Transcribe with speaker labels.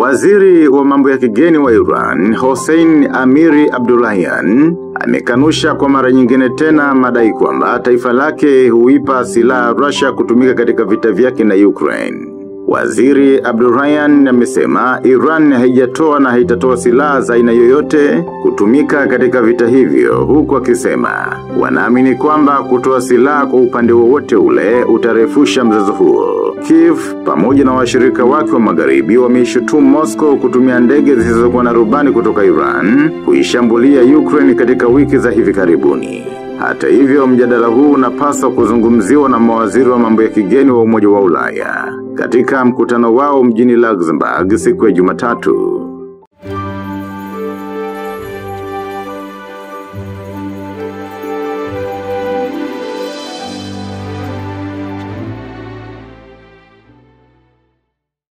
Speaker 1: Waziri wa mambo ya kigeni wa Iran, Hossein Amiri Abdullahian, amekanusha kwa mara nyingine tena madai kwamba taifa lake huipa silaha Russia kutumika katika vita vyake na Ukraine. Waziri Abdurrahman amesema Iran haijatoa na haitatoa silaha za aina yoyote kutumika katika vita hivyo huku akisema wanaamini kwamba kutoa silaha kwa upande wowote ule utarefusha mzozo huo. Kiev pamoja na washirika wake wa magharibi wameishutumu Moscow kutumia ndege zisizokuwa na rubani kutoka Iran kuishambulia Ukraine katika wiki za hivi karibuni. Hata hivyo mjadala huu unapaswa kuzungumziwa na mawaziri wa mambo ya kigeni wa umoja wa ulaya. Katika mkutano wao mjini Luxembourg siku ya jumatatu.